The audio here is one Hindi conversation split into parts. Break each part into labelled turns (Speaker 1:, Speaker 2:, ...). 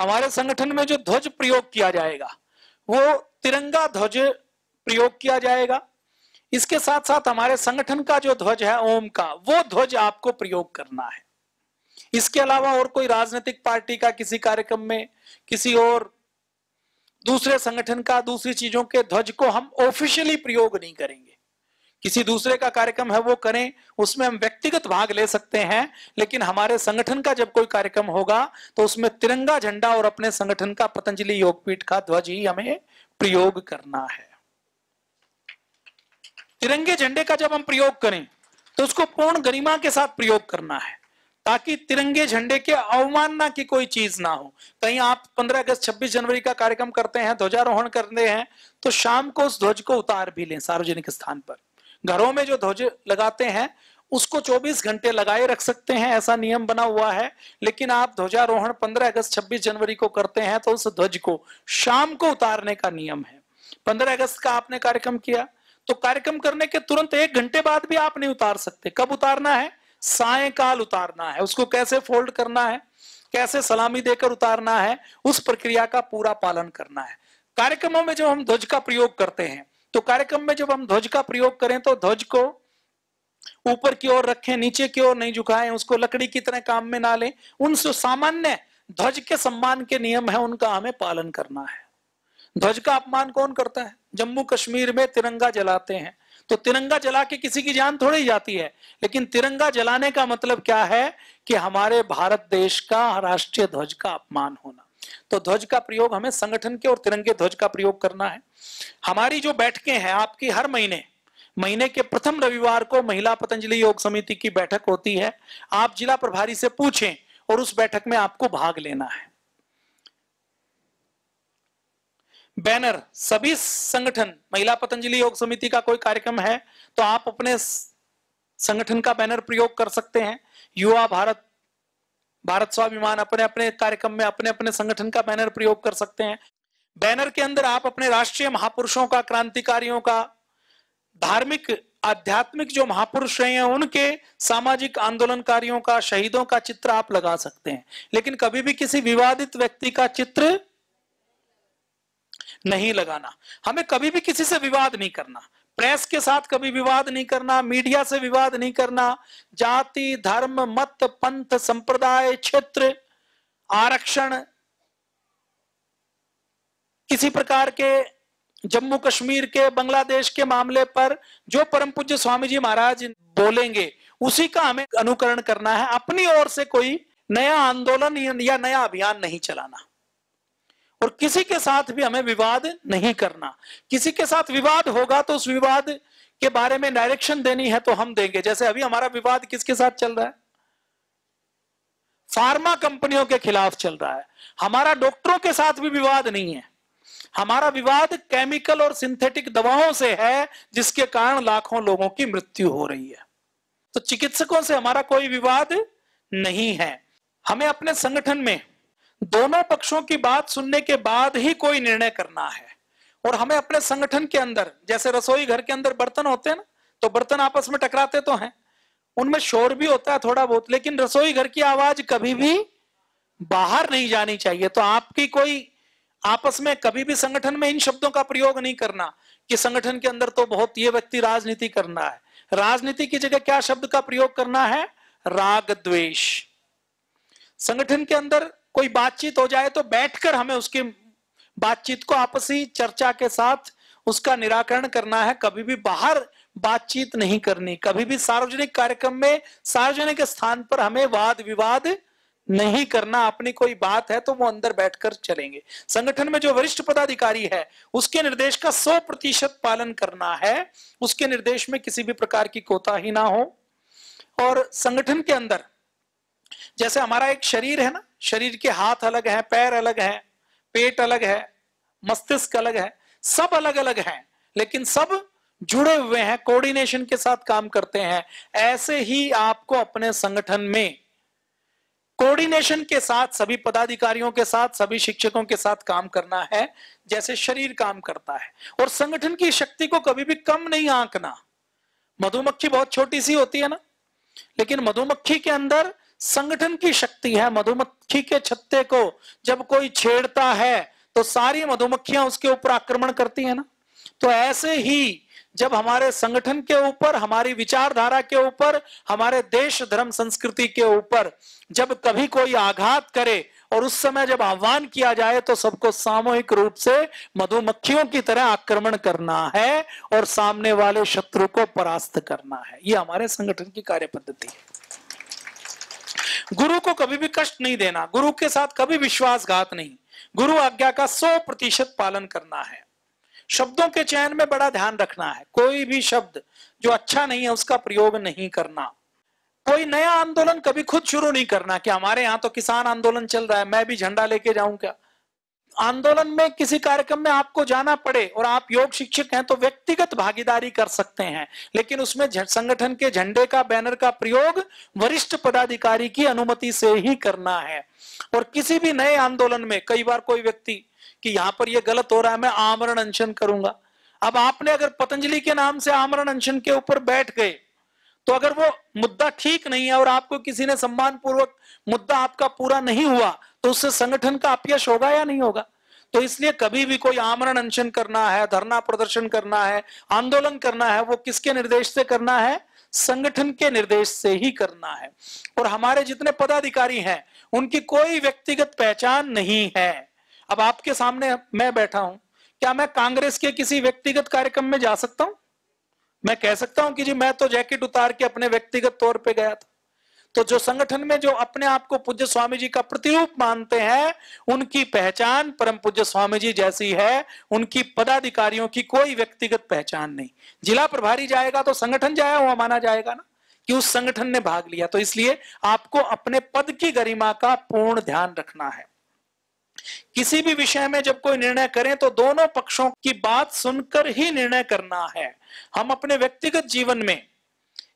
Speaker 1: हमारे संगठन में जो ध्वज प्रयोग किया जाएगा, वो तिरंगा ध्वज प्रयोग किया जाएगा। इसके साथ साथ हमारे संगठन का जो ध्वज है, ओम का, वो ध्वज आपको प्रयोग करना है। इसके अलावा और कोई राजनीतिक पार्टी का किसी कार्यक्रम में, किसी और दूसरे संगठन का, दूसरी चीज़ों के ध्वज को हम ऑफिशियली प्रयोग नहीं करेंगे। किसी दूसरे का कार्यक्रम है, वो करें, उसमें हम व्यक्तिगत भाग ले सकते हैं, लेकिन हमारे संगठन का जब कोई कार्यक्रम होगा तो उसमें तिरंगा झंडा और अपने संगठन का पतंजलि योगपीठ का ध्वज ही हमें प्रयोग करना है। तिरंगे झंडे का जब हम प्रयोग करें तो उसको पूर्ण गरिमा के साथ प्रयोग करना है, ताकि तिरंगे झंडे के अवमानना की कोई चीज़ ना हो। कहीं आप 15 अगस्त 26 जनवरी का कार्यक्रम करते हैं, ध्वजारोहण करते हैं तो शाम को उस ध्वज को उतार भी लें सार्वजनिक स्थान पर। घरों में जो ध्वज लगाते हैं, उसको 24 घंटे लगाए रख सकते हैं, ऐसा नियम बना हुआ है। लेकिन आप ध्वजारोहण 15 अगस्त 26 जनवरी को करते हैं तो उस ध्वज को शाम को उतारने का नियम है। 15 अगस्त का आपने कार्यक्रम किया तो कार्यक्रम करने के तुरंत एक घंटे बाद भी आप नहीं उतार सकते। कब उतारना है? सायकाल उतारना है। उसको कैसे फोल्ड करना है? कैसे सलामी देकर उतारना है? उस प्रक्रिया का पूरा पालन करना है। कार्यक्रमों में जो हम ध्वज का प्रयोग करते हैं तो कार्यक्रम में जब हम ध्वज का प्रयोग करें तो ध्वज को ऊपर की ओर रखें, नीचे की ओर नहीं झुकाएँ, उसको लकड़ी की तरह काम में ना लें। उन सामान्य ध्वज के सम्मान के नियम है, उनका हमें पालन करना है। ध्वज का अपमान कौन करता है? जम्मू कश्मीर में तिरंगा जलाते हैं। तो तिरंगा जला के किसी की जान थोड़ी जाती है, लेकिन तिरंगा जलाने का मतलब क्या है कि हमारे भारत देश का राष्ट्रीय ध्वज का अपमान होना। तो ध्वज का प्रयोग हमें संगठन के और तिरंगे ध्वज का प्रयोग करना है। हमारी जो बैठकें हैं, आपकी हर महीने महीने के प्रथम रविवार को महिला पतंजलि योग समिति की बैठक होती है। आप जिला प्रभारी से पूछें और उस बैठक में आपको भाग लेना है। बैनर, सभी संगठन, महिला पतंजलि योग समिति का कोई कार्यक्रम है तो आप अपने संगठन का बैनर प्रयोग कर सकते हैं। युवा भारत भारत स्वाभिमान अपने अपने कार्यक्रम में, अपने अपने संगठन का बैनर प्रयोग कर सकते हैं। बैनर के अंदर आप अपने राष्ट्रीय महापुरुषों का, क्रांतिकारियों का, धार्मिक, आध्यात्मिक जो महापुरुष रहे हैं, उनके सामाजिक आंदोलनकारियों का, शहीदों का चित्र आप लगा सकते हैं। लेकिन कभी भी किसी विवादित व्यक्ति का चित्र नहीं लगाना। हमें कभी भी किसी से विवाद नहीं करना। प्रेस के साथ कभी विवाद नहीं करना, मीडिया से विवाद नहीं करना, जाति, धर्म, मत, पंथ, संप्रदाय, क्षेत्र, आरक्षण, किसी प्रकार के जम्मू कश्मीर के, बांग्लादेश के मामले पर जो परम पूज्य स्वामी जी महाराज बोलेंगे, उसी का हमें अनुकरण करना है। अपनी ओर से कोई नया आंदोलन या नया अभियान नहीं चलाना। और किसी के साथ भी हमें विवाद नहीं करना। किसी के साथ विवाद होगा तो उस विवाद के बारे में डायरेक्शन देनी है तो हम देंगे। जैसे अभी हमारा विवाद किसके साथ चल रहा है? फार्मा कंपनियों के खिलाफ चल रहा है। हमारा डॉक्टरों के साथ भी विवाद नहीं है। हमारा विवाद केमिकल और सिंथेटिक दवाओं से है, जिसके कारण लाखों लोगों की मृत्यु हो रही है। तो चिकित्सकों से हमारा कोई विवाद नहीं है। हमें अपने संगठन में दोनों पक्षों की बात सुनने के बाद ही कोई निर्णय करना है। और हमें अपने संगठन के अंदर, जैसे रसोई घर के अंदर बर्तन होते हैं ना तो बर्तन आपस में टकराते तो हैं। उनमें शोर भी होता है थोड़ा बहुत, लेकिन रसोई घर की आवाज़ कभी भी बाहर नहीं जानी चाहिए। तो आपकी कोई आपस में कभी भी संगठन में इन शब्दों का प्रयोग नहीं करना कि संगठन के अंदर तो बहुत ये व्यक्ति राजनीति करना है। राजनीति की जगह क्या शब्द का प्रयोग करना है? राग द्वेष। संगठन के अंदर कोई बातचीत हो जाए तो बैठकर हमें उसकी बातचीत को आपसी चर्चा के साथ उसका निराकरण करना है। कभी भी बाहर बातचीत नहीं करनी। कभी भी सार्वजनिक कार्यक्रम में सार्वजनिक स्थान पर हमें वाद विवाद नहीं करना। अपनी कोई बात है तो वो अंदर बैठकर चलेंगे। संगठन में जो वरिष्ठ पदाधिकारी है, उसके निर्देश का सौ प्रतिशत पालन करना है। उसके निर्देश में किसी भी प्रकार की कोताही ना हो। और संगठन के अंदर जैसे हमारा एक शरीर है ना, शरीर के हाथ अलग है, पैर अलग है, पेट अलग है, मस्तिष्क अलग है, सब अलग अलग हैं, लेकिन सब जुड़े हुए हैं कोऑर्डिनेशन के साथ काम करते हैं। ऐसे ही आपको अपने संगठन में कोऑर्डिनेशन के साथ, सभी पदाधिकारियों के साथ, सभी शिक्षकों के साथ काम करना है, जैसे शरीर काम करता है। और संगठन की शक्ति को कभी भी कम नहीं आंकना। मधुमक्खी बहुत छोटी सी होती है ना, लेकिन मधुमक्खी के अंदर संगठन की शक्ति है मधुमक्खी के छत्ते को। जब कोई छेड़ता है तो सारी मधुमक्खियाँ उसके ऊपर आक्रमण करती है ना। तो ऐसे ही जब हमारे संगठन के ऊपर, हमारी विचारधारा के ऊपर, हमारे देश, धर्म, संस्कृति के ऊपर जब कभी कोई आघात करे और उस समय जब आह्वान किया जाए तो सबको सामूहिक रूप से मधुमक्खियों की तरह आक्रमण करना है और सामने वाले शत्रु को परास्त करना है। ये हमारे संगठन की कार्य पद्धति है। गुरु को कभी भी कष्ट नहीं देना, गुरु के साथ कभी विश्वासघात नहीं। गुरु आज्ञा का सौ प्रतिशत पालन करना है। शब्दों के चयन में बड़ा ध्यान रखना है। कोई भी शब्द जो अच्छा नहीं है, उसका प्रयोग नहीं करना। कोई नया आंदोलन कभी खुद शुरू नहीं करना कि हमारे यहाँ तो किसान आंदोलन चल रहा है, मैं भी झंडा लेके जाऊँ क्या? आंदोलन में किसी कार्यक्रम में आपको जाना पड़े और आप योग शिक्षक हैं तो व्यक्तिगत भागीदारी कर सकते हैं। लेकिन उसमें संगठन के झंडे का, बैनर का प्रयोग वरिष्ठ पदाधिकारी की अनुमति से ही करना है। और किसी भी नए आंदोलन में कई बार कोई व्यक्ति कि यहाँ पर यह गलत हो रहा है, मैं आमरण अनशन करूँगा। अब आपने अगर पतंजलि के नाम से आमरण अनशन के ऊपर बैठ गए तो अगर वो मुद्दा ठीक नहीं है और आपको किसी ने सम्मान पूर्वक मुद्दा आपका पूरा नहीं हुआ तो उससे संगठन का अपयश होगा या नहीं होगा? तो इसलिए कभी भी कोई आमरण अनशन करना है, धरना प्रदर्शन करना है, आंदोलन करना है, वो किसके निर्देश से करना है? संगठन के निर्देश से ही करना है। और हमारे जितने पदाधिकारी हैं, उनकी कोई व्यक्तिगत पहचान नहीं है। अब आपके सामने मैं बैठा हूँ। क्या मैं कांग्रेस के किसी व्यक्तिगत कार्यक्रम में जा सकता हूँ? मैं कह सकता हूँ कि जी, मैं तो जैकेट उतार के अपने व्यक्तिगत तौर पे गया था। तो जो संगठन में जो अपने आप को पूज्य स्वामी जी का प्रतिरूप मानते हैं, उनकी पहचान परम पूज्य स्वामी जी जैसी है, उनकी पदाधिकारियों की कोई व्यक्तिगत पहचान नहीं। जिला प्रभारी जाएगा तो संगठन जाया हुआ माना जाएगा ना, कि उस संगठन ने भाग लिया। तो इसलिए आपको अपने पद की गरिमा का पूर्ण ध्यान रखना है। किसी भी विषय में जब कोई निर्णय करें तो दोनों पक्षों की बात सुनकर ही निर्णय करना है। हम अपने व्यक्तिगत जीवन में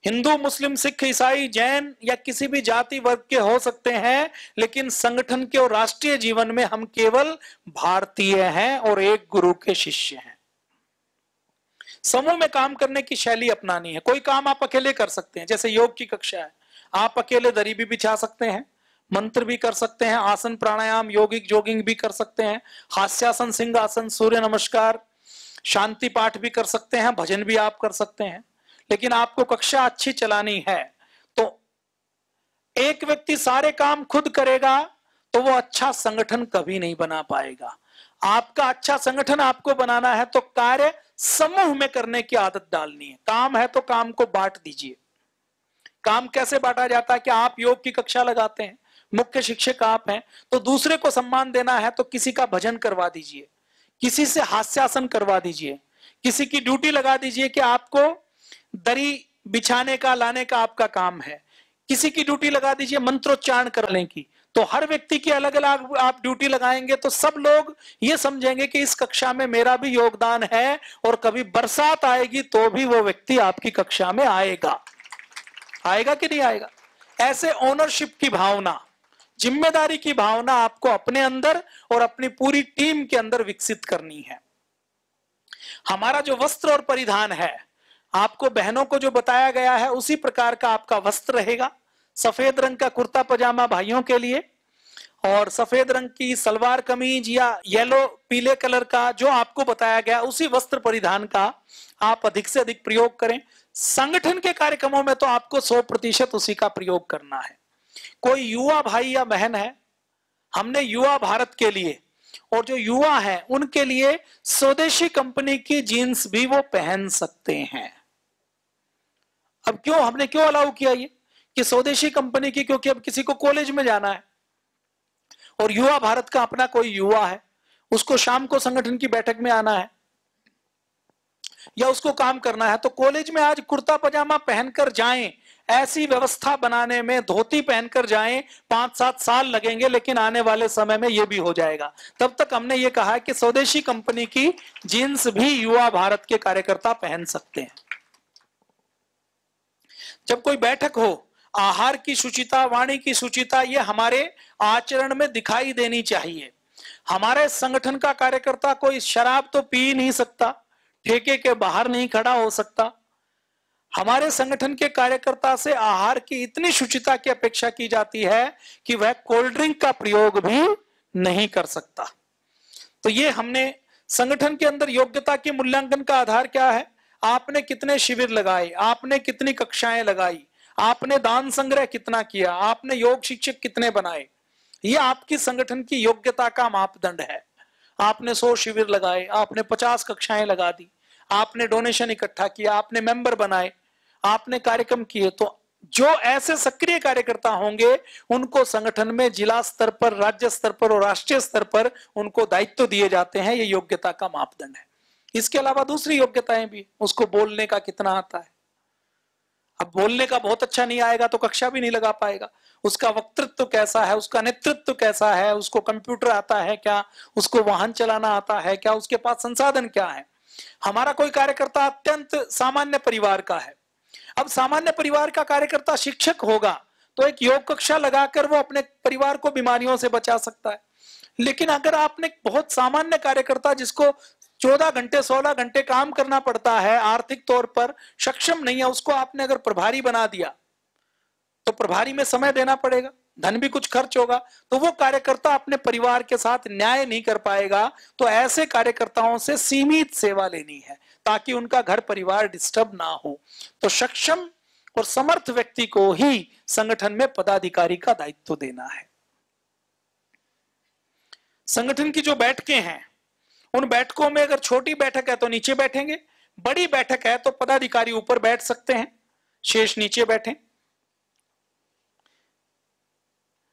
Speaker 1: हिंदू, मुस्लिम, सिख, ईसाई, जैन या किसी भी जाति वर्ग के हो सकते हैं, लेकिन संगठन के और राष्ट्रीय जीवन में हम केवल भारतीय हैं और एक गुरु के शिष्य हैं। समूह में काम करने की शैली अपनानी है। कोई काम आप अकेले कर सकते हैं, जैसे योग की कक्षा है। आप अकेले दरी भी बिछा सकते हैं, मंत्र भी कर सकते हैं, आसन प्राणायाम, योगिक, जोगिंग भी कर सकते हैं, हास्यासन सिंह आसन सूर्य नमस्कार, शांति पाठ भी कर सकते हैं, भजन भी आप कर सकते हैं। लेकिन आपको कक्षा अच्छी चलानी है तो एक व्यक्ति सारे काम खुद करेगा तो वो अच्छा संगठन कभी नहीं बना पाएगा। आपका अच्छा संगठन आपको बनाना है तो कार्य समूह में करने की आदत डालनी है। काम है तो काम को बांट दीजिए। काम कैसे बांटा जाता है कि आप योग की कक्षा लगाते हैं, मुख्य शिक्षक आप हैं तो दूसरे को सम्मान देना है तो किसी का भजन करवा दीजिए, किसी से हास्यासन करवा दीजिए, किसी की ड्यूटी लगा दीजिए कि आपको दरी बिछाने का, लाने का आपका काम है। किसी की ड्यूटी लगा दीजिए, मंत्रोच्चारण करने की। तो हर व्यक्ति की अलग अलग आप ड्यूटी लगाएँगे तो सब लोग ये समझेंगे कि इस कक्षा में मेरा भी योगदान है और कभी बरसात आएगी तो भी वो व्यक्ति आपकी कक्षा में आएगा। आएगा कि नहीं आएगा? ऐसे ओनरशिप की भावना, ज़िम्मेदारी की भावना आपको अपने अंदर और अपनी पूरी टीम के अंदर विकसित करनी है। हमारा जो वस्त्र और परिधान है आपको बहनों को जो बताया गया है, उसी प्रकार का आपका वस्त्र रहेगा। सफ़ेद रंग का कुर्ता पजामा भाइयों के लिए और सफ़ेद रंग की सलवार कमीज या येलो, पीले कलर का जो आपको बताया गया, उसी वस्त्र परिधान का आप अधिक से अधिक प्रयोग करें। संगठन के कार्यक्रमों में तो आपको 100 प्रतिशत उसी का प्रयोग करना है। कोई युवा भाई या बहन है, हमने युवा भारत के लिए और जो युवा हैं, उनके लिए स्वदेशी कंपनी की जीन्स भी वो पहन सकते हैं। अब क्यों? हमने क्यों अलाउ किया ये? कि स्वदेशी कंपनी की, क्योंकि अब किसी को कॉलेज में जाना है। और युवा भारत का अपना कोई युवा है, उसको शाम को संगठन की बैठक में आना है, या उसको काम करना है तो कॉलेज में आज कुर्ता पजामा पहनकर जाएँ, ऐसी व्यवस्था बनाने में धोती पहनकर जाएँ पाँच सात साल लगेंगे, लेकिन आने वाले समय में यह भी हो जाएगा। तब तक हमने ये कहा कि स्वदेशी कंपनी की जींस भी युवा भारत के कार्यकर्ता पहन सकते हैं। जब कोई बैठक हो, आहार की शुचिता, वाणी की शुचिता, ये हमारे आचरण में दिखाई देनी चाहिए। हमारे संगठन का कार्यकर्ता कोई शराब तो पी नहीं सकता, ठेके के बाहर नहीं खड़ा हो सकता। हमारे संगठन के कार्यकर्ता से आहार की इतनी शुचिता की अपेक्षा की जाती है कि वह कोल्ड ड्रिंक का प्रयोग भी नहीं कर सकता। तो ये हमने संगठन के अंदर योग्यता के मूल्यांकन का आधार क्या है? आपने कितने शिविर लगाए, आपने कितनी कक्षाएँ लगाई, आपने दान संग्रह कितना किया, आपने योग शिक्षक कितने बनाए, ये आपकी संगठन की योग्यता का मापदंड है। आपने सौ शिविर लगाए, आपने पचास कक्षाएँ लगा दी, आपने डोनेशन इकट्ठा किया, आपने मेंबर बनाए, आपने कार्यक्रम किए तो जो ऐसे सक्रिय कार्यकर्ता होंगे, उनको संगठन में जिला स्तर पर, राज्य स्तर पर और राष्ट्रीय स्तर पर उनको दायित्व दिए जाते हैं, ये योग्यता का मापदंड है। इसके अलावा दूसरी योग्यताएँ भी, उसको बोलने का कितना आता है। अब बोलने का बहुत अच्छा नहीं आएगा तो कक्षा भी नहीं लगा पाएगा। उसका वक्तृत्व कैसा है, उसका नेतृत्व कैसा है, उसको कंप्यूटर आता है क्या, उसको वाहन चलाना आता है क्या, उसके पास संसाधन क्या है? हमारा कोई कार्यकर्ता अत्यंत सामान्य परिवार का है। अब सामान्य परिवार का कार्यकर्ता शिक्षक होगा तो एक योग कक्षा लगाकर वो अपने परिवार को बीमारियों से बचा सकता है। लेकिन अगर आपने बहुत सामान्य कार्यकर्ता जिसको चौदह घंटे, सोलह घंटे काम करना पड़ता है आर्थिक तौर पर, सक्षम नहीं है, उसको आपने अगर प्रभारी बना दिया तो प्रभारी में समय देना पड़ेगा, धन भी कुछ खर्च होगा तो वो कार्यकर्ता अपने परिवार के साथ न्याय नहीं कर पाएगा तो ऐसे कार्यकर्ताओं से सीमित सेवा लेनी है, ताकि उनका घर परिवार डिस्टर्ब ना हो। तो सक्षम और समर्थ व्यक्ति को ही संगठन में पदाधिकारी का दायित्व देना है। संगठन की जो बैठकें हैं उन बैठकों में अगर छोटी बैठक है तो नीचे बैठेंगे, बड़ी बैठक है तो पदाधिकारी ऊपर बैठ सकते हैं, शेष नीचे बैठे।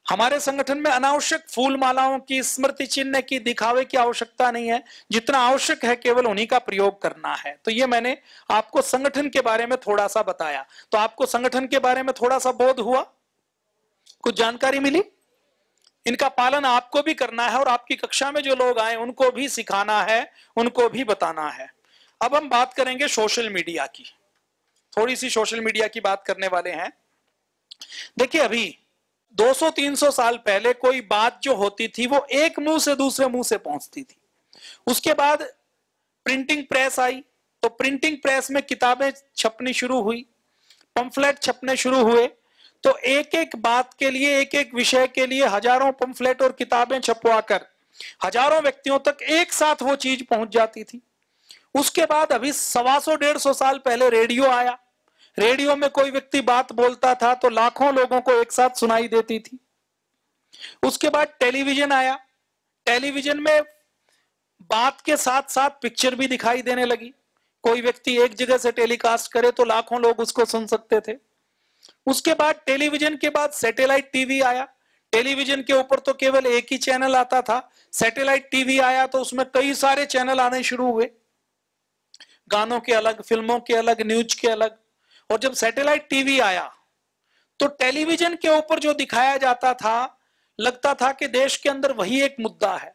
Speaker 1: हमारे संगठन में अनावश्यक फूल मालाओं की, स्मृति चिन्ह की, दिखावे की आवश्यकता नहीं है, जितना आवश्यक है केवल उन्हीं का प्रयोग करना है। तो ये मैंने आपको संगठन के बारे में थोड़ा सा बताया। तो आपको संगठन के बारे में थोड़ा सा बोध हुआ? कुछ जानकारी मिली? इनका पालन आपको भी करना है और आपकी कक्षा में जो लोग आए उनको भी सिखाना है, उनको भी बताना है। अब हम बात करेंगे सोशल मीडिया की। थोड़ी सी सोशल मीडिया की बात करने वाले हैं। देखिए अभी 200-300 साल पहले कोई बात जो होती थी वो एक मुँह से दूसरे मुँह से पहुँचती थी। उसके बाद प्रिंटिंग प्रेस आई तो प्रिंटिंग प्रेस में किताबें छपनी शुरू हुई पंफलेट छपने शुरू हुए तो एक एक बात के लिए एक एक विषय के लिए हज़ारों पंफलेट और किताबें छपवाकर, हज़ारों व्यक्तियों तक एक साथ वो चीज़ पहुँच जाती थी। उसके बाद अभी सवा सौ, डेढ़ सौ साल पहले रेडियो आया। रेडियो में कोई व्यक्ति बात बोलता था तो लाखों लोगों को एक साथ सुनाई देती थी। उसके बाद टेलीविज़न आया। टेलीविज़न में बात के साथ साथ पिक्चर भी दिखाई देने लगी। कोई व्यक्ति एक जगह से टेलीकास्ट करे तो लाखों लोग उसको सुन सकते थे। उसके बाद टेलीविज़न के बाद सैटेलाइट टीवी आया। टेलीविज़न के ऊपर तो केवल एक ही चैनल आता था। सैटेलाइट टीवी आया तो उसमें कई सारे चैनल आने शुरू हुए। गानों के अलग, फ़िल्मों के अलग, न्यूज़ के अलग। और जब सैटेलाइट टीवी आया तो टेलीविज़न के ऊपर जो दिखाया जाता था, लगता था कि देश के अंदर वही एक मुद्दा है।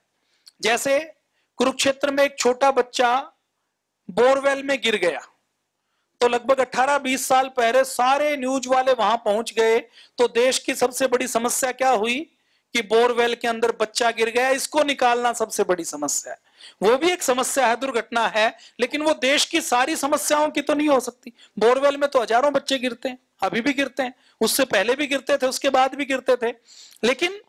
Speaker 1: जैसे कुरुक्षेत्र में एक छोटा बच्चा बोरवेल में गिर गया। तो लगभग 18-20 साल पहले सारे न्यूज़ वाले वहाँ पहुँच गए। तो देश की सबसे बड़ी समस्या क्या हुई कि बोरवेल के अंदर बच्चा गिर गया, इसको निकालना सबसे बड़ी समस्या है। वो भी एक समस्या है, दुर्घटना है, लेकिन वो देश की सारी समस्याओं की तो नहीं हो सकती। बोरवेल में तो हज़ारों बच्चे गिरते हैं, अभी भी गिरते हैं, उससे पहले भी गिरते थे, उसके बाद भी गिरते थे। लेकिन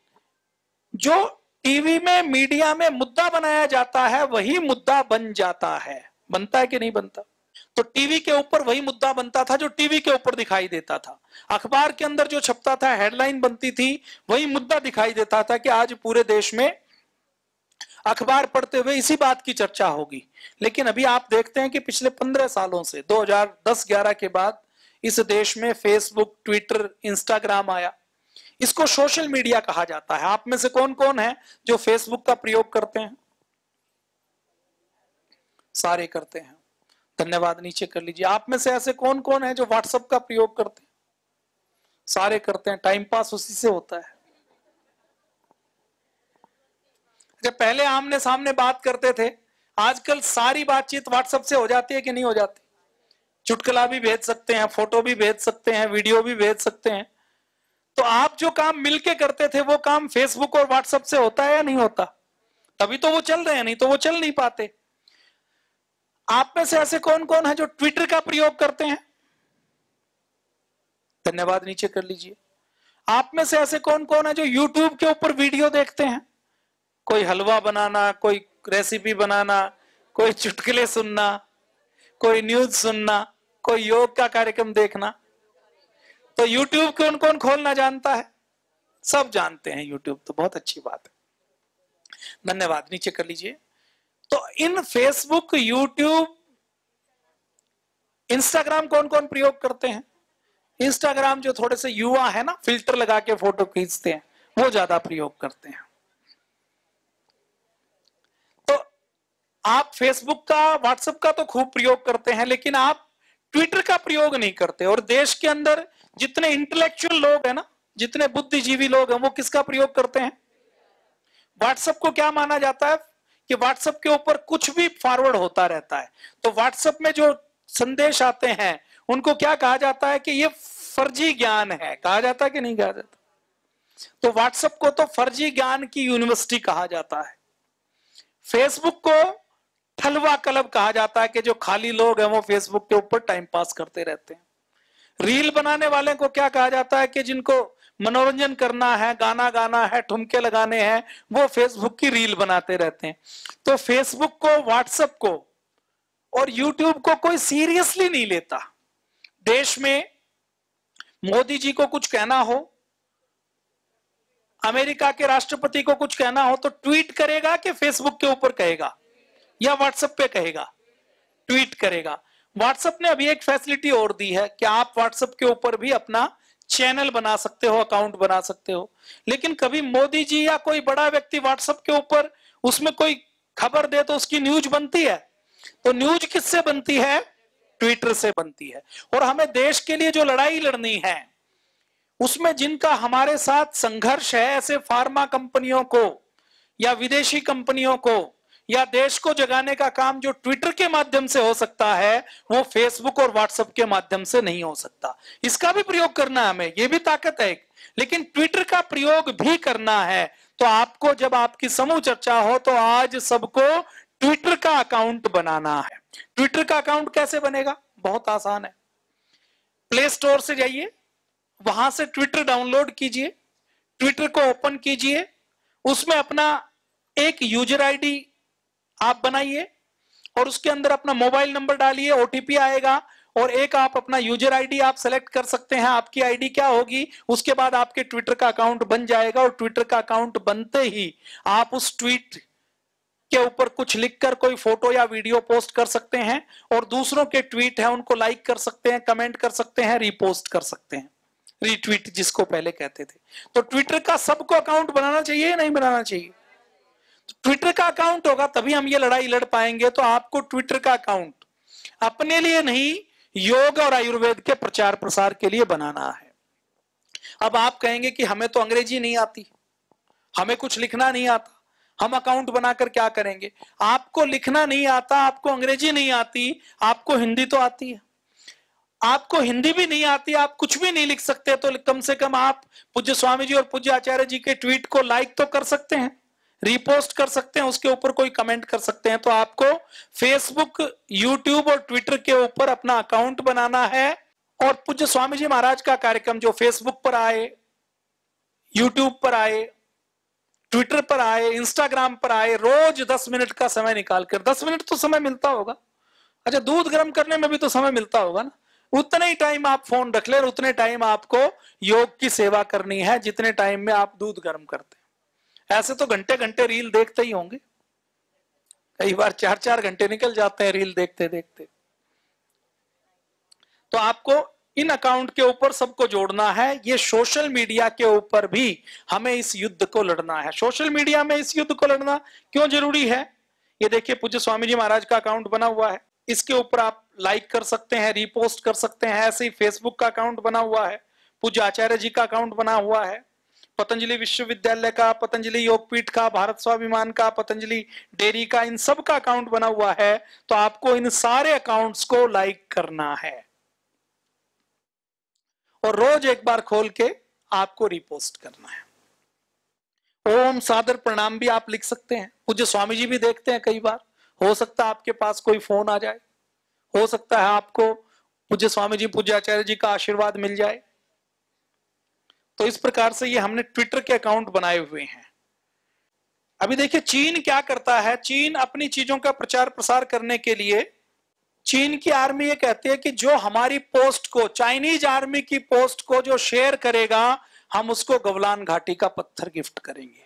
Speaker 1: जो टीवी में, मीडिया में मुद्दा बनाया जाता है, वही मुद्दा बन जाता है। बनता है कि नहीं बनता? तो टीवी के ऊपर वही मुद्दा बनता था जो टीवी के ऊपर दिखाई देता था। अखबार के अंदर जो छपता था, हेडलाइन बनती थी, वही मुद्दा दिखाई देता था कि आज पूरे देश में अखबार पढ़ते हुए इसी बात की चर्चा होगी। लेकिन अभी आप देखते हैं कि पिछले पंद्रह सालों से 2010-11 के बाद इस देश में फेसबुक ट्विटर इंस्टाग्राम आया। इसको सोशल मीडिया कहा जाता है। आप में से कौन कौन है जो फेसबुक का प्रयोग करते हैं? सारे करते हैं। धन्यवाद नीचे कर लीजिए। आप में से ऐसे कौन कौन है जो व्हाट्सएप का प्रयोग करते हैं? सारे करते हैं टाइम पास उसी से होता है। जब पहले आमने सामने बात करते थे, आजकल सारी बातचीत व्हाट्सएप से हो जाती है कि नहीं हो जाती? चुटकला भी भेज सकते हैं, फ़ोटो भी भेज सकते हैं, वीडियो भी भेज सकते हैं। तो आप जो काम मिलके करते थे, वो काम फेसबुक और व्हाट्सएप से होता है या नहीं होता? तभी तो वो चल रहे हैं, नहीं तो वो चल नहीं पाते। आप में से ऐसे कौन कौन है जो ट्विटर का प्रयोग करते हैं? धन्यवाद, नीचे कर लीजिए। आप में से ऐसे कौन कौन है जो यूट्यूब के ऊपर वीडियो देखते हैं? कोई हलवा बनाना, कोई रेसिपी बनाना, कोई चुटकुले सुनना, कोई न्यूज़ सुनना, कोई योग का कार्यक्रम देखना। तो यूट्यूब कौन कौन खोलना जानता है? सब जानते हैं यूट्यूब तो बहुत अच्छी बात है। धन्यवाद, नीचे कर लीजिए। तो इन फेसबुक यूट्यूब इंस्टाग्राम कौन कौन प्रयोग करते हैं? इंस्टाग्राम जो थोड़े से युवा है ना फ़िल्टर लगा के फ़ोटो खींचते हैं, वो ज़्यादा प्रयोग करते हैं। तो आप फेसबुक का व्हाट्सएप का तो खूब प्रयोग करते हैं, लेकिन आप ट्विटर का प्रयोग नहीं करते। और देश के अंदर जितने इंटेलेक्चुअल लोग हैं ना, जितने बुद्धिजीवी लोग हैं, वो किसका प्रयोग करते हैं? व्हाट्सएप को क्या माना जाता है? कि व्हाट्सएप के ऊपर कुछ भी फॉरवर्ड होता रहता है। तो व्हाट्सएप में जो संदेश आते हैं, उनको क्या कहा जाता है कि ये फर्जी ज्ञान है? कहा जाता है कि नहीं कहा जाता? तो व्हाट्सएप को तो फर्जी ज्ञान की यूनिवर्सिटी कहा जाता है। फेसबुक को ठलवा क्लब कहा जाता है कि जो खाली लोग हैं, वो फेसबुक के ऊपर टाइम पास करते रहते हैं। रील बनाने वाले को क्या कहा जाता है कि जिनको मनोरंजन करना है, गाना गाना है, ठुमके लगाने हैं, वो फेसबुक की रील बनाते रहते हैं। तो फेसबुक को व्हाट्सएप को और यूट्यूब को कोई सीरियसली नहीं लेता। देश में मोदी जी को कुछ कहना हो, अमेरिका के राष्ट्रपति को कुछ कहना हो तो ट्वीट करेगा कि फेसबुक के ऊपर कहेगा या व्हाट्सएप पे कहेगा ट्वीट करेगा। व्हाट्सएप ने अभी एक फैसिलिटी और दी है कि आप व्हाट्सएप के ऊपर भी अपना चैनल बना सकते हो, अकाउंट बना सकते हो। लेकिन कभी मोदी जी या कोई बड़ा व्यक्ति व्हाट्सएप के ऊपर उसमें कोई खबर दे तो उसकी न्यूज़ बनती है। तो न्यूज़ किससे बनती है? ट्विटर से बनती है। और हमें देश के लिए जो लड़ाई लड़नी है, उसमें जिनका हमारे साथ संघर्ष है, ऐसे फार्मा कंपनियों को या विदेशी कंपनियों को या देश को जगाने का काम जो ट्विटर के माध्यम से हो सकता है, वो फेसबुक और व्हाट्सएप के माध्यम से नहीं हो सकता। इसका भी प्रयोग करना है हमें, ये भी ताकत है लेकिन ट्विटर का प्रयोग भी करना है तो आपको जब आपकी समूह चर्चा हो तो आज सबको ट्विटर का अकाउंट बनाना है। ट्विटर का अकाउंट कैसे बनेगा? बहुत आसान है। प्ले स्टोर से जाइए, वहाँ से ट्विटर डाउनलोड कीजिए ट्विटर को ओपन कीजिए, उसमें अपना एक यूज़र आईडी आप बनाइए और उसके अंदर अपना मोबाइल नंबर डालिए ओटीपी आएगा और एक आप अपना यूज़र आईडी आप सेलेक्ट कर सकते हैं। आपकी आईडी क्या होगी? उसके बाद आपके ट्विटर का अकाउंट बन जाएगा और ट्विटर का अकाउंट बनते ही आप उस ट्वीट के ऊपर कुछ लिखकर कोई फ़ोटो या वीडियो पोस्ट कर सकते हैं और दूसरों के ट्वीट है, उनको लाइक कर सकते हैं कमेंट कर सकते हैं रिपोस्ट कर सकते हैं। रीट्वीट जिसको पहले कहते थे। तो ट्विटर का सबको अकाउंट बनाना चाहिए या नहीं बनाना चाहिए? ट्विटर का अकाउंट होगा, तभी हम ये लड़ाई लड़ पाएँगे। तो आपको ट्विटर का अकाउंट अपने लिए नहीं, योग और आयुर्वेद के प्रचार प्रसार के लिए बनाना है। अब आप कहेंगे कि हमें तो अंग्रेज़ी नहीं आती, हमें कुछ लिखना नहीं आता, हम अकाउंट बनाकर क्या करेंगे? आपको लिखना नहीं आता, आपको अंग्रेज़ी नहीं आती, आपको हिंदी तो आती है। आपको हिंदी भी नहीं आती, आप कुछ भी नहीं लिख सकते तो कम से कम आप पूज्य स्वामी जी और पूज्य आचार्य जी के ट्वीट को लाइक तो कर सकते हैं। रिपोस्ट कर सकते हैं, उसके ऊपर कोई कमेंट कर सकते हैं। तो आपको फेसबुक यूट्यूब और ट्विटर के ऊपर अपना अकाउंट बनाना है। और पूज्य स्वामी जी महाराज का कार्यक्रम जो फेसबुक पर आए यूट्यूब पर आए ट्विटर पर आए इंस्टाग्राम पर आए, रोज दस मिनट का समय निकालकर दस मिनट तो समय मिलता होगा। अच्छा दूध गर्म करने में भी तो समय मिलता होगा ना। उतने ही टाइम आप फ़ोन रख ले उतने टाइम आपको योग की सेवा करनी है, जितने टाइम में आप दूध गर्म करते ऐसे तो घंटे घंटे रील देखते ही होंगे। कई बार चार चार घंटे निकल जाते हैं रील देखते देखते तो आपको इन अकाउंट के ऊपर सबको जोड़ना है, ये सोशल मीडिया के ऊपर भी हमें इस युद्ध को लड़ना है। सोशल मीडिया में इस युद्ध को लड़ना क्यों ज़रूरी है? ये देखिए, पूज्य स्वामी जी महाराज का अकाउंट बना हुआ है। इसके ऊपर आप लाइक कर सकते हैं रिपोस्ट कर सकते हैं, ऐसे ही फेसबुक का अकाउंट बना हुआ है। पूज्य आचार्य जी का अकाउंट बना हुआ है। पतंजलि विश्वविद्यालय का, पतंजलि योगपीठ का, भारत स्वाभिमान का, पतंजलि डेयरी का, इन सब का अकाउंट बना हुआ है। तो आपको इन सारे अकाउंट्स को लाइक करना है। और रोज एक बार खोल के आपको रिपोस्ट करना है। ओम सादर प्रणाम भी आप लिख सकते हैं। पूज्य स्वामी जी भी देखते हैं कई बार। हो सकता है आपके पास कोई फ़ोन आ जाए। हो सकता है आपको पूज्य स्वामी जी, पूज्य आचार्य जी का आशीर्वाद मिल जाए। तो इस प्रकार से ये हमने ट्विटर के अकाउंट बनाए हुए हैं। अभी देखिए, चीन क्या करता है? चीन अपनी चीज़ों का प्रचार प्रसार करने के लिए चीन की आर्मी ये कहती है कि जो हमारी पोस्ट को चाइनीज़ आर्मी की पोस्ट को जो शेयर करेगा, हम उसको गवलान घाटी का पत्थर गिफ्ट करेंगे।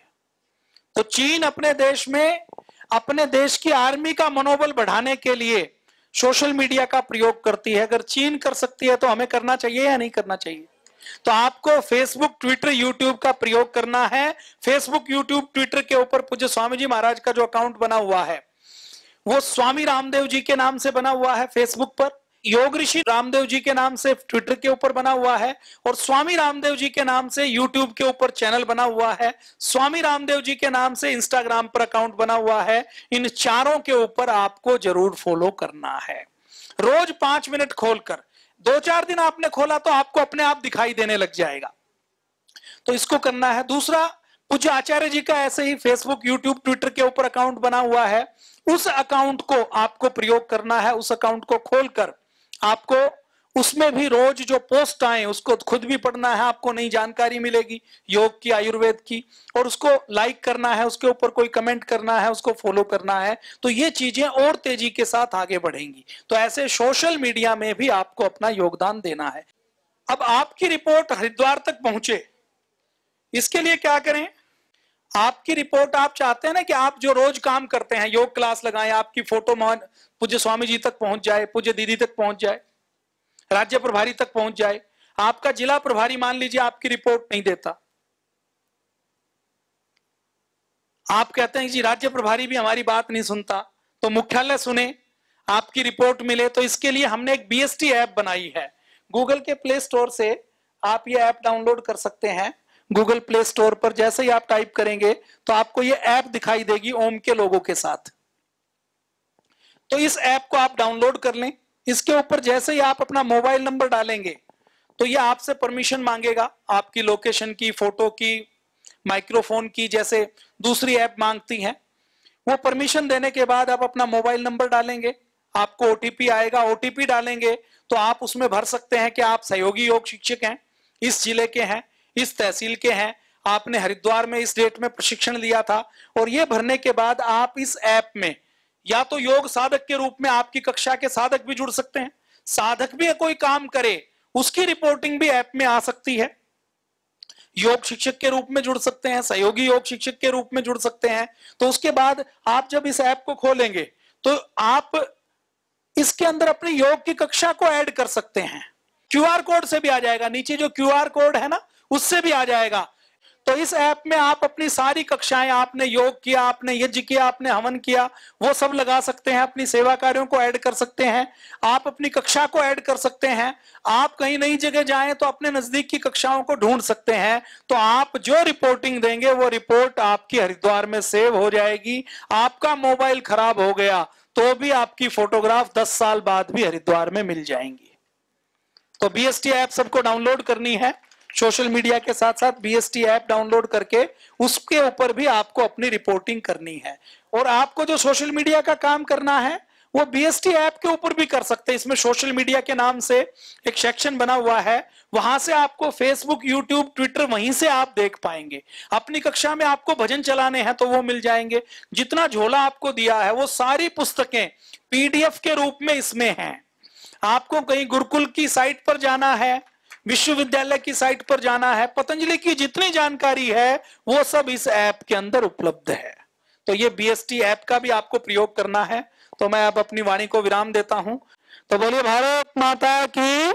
Speaker 1: तो चीन अपने देश में, अपने देश की आर्मी का मनोबल बढ़ाने के लिए सोशल मीडिया का प्रयोग करती है। अगर चीन कर सकती है तो हमें करना चाहिए या नहीं करना चाहिए? तो आपको फेसबुक ट्विटर यूट्यूब का प्रयोग करना है। फेसबुक यूट्यूब ट्विटर के ऊपर पूज्य स्वामी जी महाराज का जो अकाउंट बना हुआ है, वो स्वामी रामदेव जी के नाम से बना हुआ है फेसबुक पर। योग ऋषि रामदेव जी के नाम से ट्विटर के ऊपर बना हुआ है और स्वामी रामदेव जी के नाम से यूट्यूब के ऊपर चैनल बना हुआ है। स्वामी रामदेव जी के नाम से इंस्टाग्राम पर अकाउंट बना हुआ है। इन चारों के ऊपर आपको ज़रूर फॉलो करना है। रोज पाँच मिनट खोलकर दो चार दिन आपने खोला तो आपको अपने आप दिखाई देने लग जाएगा। तो इसको करना है। दूसरा, पूज्य आचार्य जी का ऐसे ही फेसबुक यूट्यूब ट्विटर के ऊपर अकाउंट बना हुआ है। उस अकाउंट को आपको प्रयोग करना है। उस अकाउंट को खोलकर आपको उसमें भी रोज जो पोस्ट आए, उसको खुद भी पढ़ना है, आपको नई जानकारी मिलेगी योग की, आयुर्वेद की, और उसको लाइक करना है, उसके ऊपर कोई कमेंट करना है, उसको फॉलो करना है तो ये चीज़ें और तेज़ी के साथ आगे बढ़ेंगी। तो ऐसे सोशल मीडिया में भी आपको अपना योगदान देना है। अब आपकी रिपोर्ट हरिद्वार तक पहुँचे, इसके लिए क्या करें? आपकी रिपोर्ट आप चाहते हैं ना कि आप जो रोज काम करते हैं, योग क्लास लगाएँ, आपकी फ़ोटो पूज्य स्वामी जी तक पहुँच जाए, पूज्य दीदी तक पहुँच जाए राज्य प्रभारी तक पहुँच जाए। आपका जिला प्रभारी मान लीजिए आपकी रिपोर्ट नहीं देता। आप कहते हैं जी राज्य प्रभारी भी हमारी बात नहीं सुनता तो मुख्यालय सुने, आपकी रिपोर्ट मिले तो इसके लिए हमने एक बीएसटी ऐप बनाई है। गूगल के प्ले स्टोर से आप ये ऐप डाउनलोड कर सकते हैं। गूगल प्ले स्टोर पर जैसे ही आप टाइप करेंगे तो आपको ये ऐप दिखाई देगी ओम के लोगों के साथ। तो इस ऐप को आप डाउनलोड कर लें। इसके ऊपर जैसे ही आप अपना मोबाइल नंबर डालेंगे तो ये आपसे परमिशन मांगेगा। आपकी लोकेशन की, फ़ोटो की, माइक्रोफोन की, जैसे दूसरी ऐप मांगती हैं। वो परमिशन देने के बाद आप अपना मोबाइल नंबर डालेंगे। आपको ओटीपी आएगा। ओटीपी डालेंगे तो आप उसमें भर सकते हैं कि आप सहयोगी योग शिक्षक हैं, इस ज़िले के हैं, इस तहसील के हैं। आपने हरिद्वार में इस डेट में प्रशिक्षण लिया था, और ये भरने के बाद आप इस ऐप में या तो योग साधक के रूप में आपकी कक्षा के साधक भी जुड़ सकते हैं। साधक भी कोई काम करे, उसकी रिपोर्टिंग भी ऐप में आ सकती है। योग शिक्षक के रूप में जुड़ सकते हैं, सहयोगी योग शिक्षक के रूप में जुड़ सकते हैं। तो उसके बाद आप जब इस ऐप को खोलेंगे तो आप इसके अंदर अपनी योग की कक्षा को ऐड कर सकते हैं। क्यूआर कोड से भी आ जाएगा। नीचे जो क्यूआर कोड है ना, उससे भी आ जाएगा। तो इस ऐप में आप अपनी सारी कक्षाएँ, आपने योग किया, आपने यज्ञ किया, आपने हवन किया, वो सब लगा सकते हैं, अपनी सेवा कार्यों को ऐड कर सकते हैं, आप अपनी कक्षा को ऐड कर सकते हैं, आप कहीं नई जगह जाएँ तो अपने नज़दीक की कक्षाओं को ढूंढ सकते हैं तो आप जो रिपोर्टिंग देंगे, वो रिपोर्ट आपकी हरिद्वार में सेव हो जाएगी, आपका मोबाइल खराब हो गया तो भी आपकी फोटोग्राफ दस साल बाद भी हरिद्वार में मिल जाएँगी। तो बीएसटी ऐप सबको डाउनलोड करनी है। सोशल मीडिया के साथ साथ बीएसटी ऐप डाउनलोड करके उसके ऊपर भी आपको अपनी रिपोर्टिंग करनी है। और आपको जो सोशल मीडिया का काम करना है, वो बीएसटी ऐप के ऊपर भी कर सकते हैं। इसमें सोशल मीडिया के नाम से एक सेक्शन बना हुआ है। वहाँ से आपको फेसबुक यूट्यूब ट्विटर वहीं से आप देख पाएँगे। अपनी कक्षा में आपको भजन चलाने हैं तो वो मिल जाएँगे। जितना झोला आपको दिया है, वो सारी पुस्तकें पीडीएफ के रूप में इसमें हैं। आपको कहीं गुरुकुल की साइट पर जाना है विश्वविद्यालय की साइट पर जाना है। पतंजलि की जितनी जानकारी है, वो सब इस ऐप के अंदर उपलब्ध है। तो ये बीएसटी ऐप का भी आपको प्रयोग करना है। तो मैं अब अपनी वाणी को विराम देता हूँ। तो बोलिए, भारत माता की